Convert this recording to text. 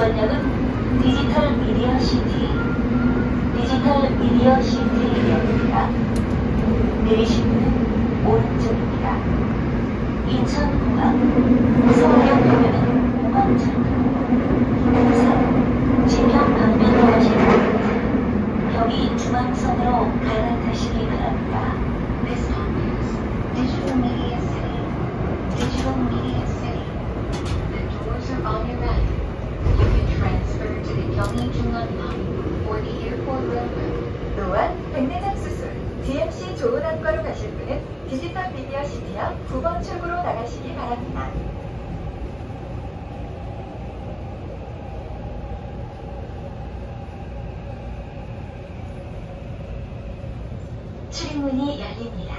이번역은 디지털 미디어 시티, 디지털 미디어 시티입니다. 내리시는 오른쪽입니다. 인천공항, 서울역 부근은 공항철도, 부산, 지평 방면 가시는 경기 중앙선으로 갈아타시기 바랍니다. This stop is Digital Media City. Digital Media City. The doors are on your right. 또한 백내장 수술, DMC 좋은 안과로 가실 분은 디지털 미디어 시티역 9번 출구로 나가시기 바랍니다. 출입문이 열립니다.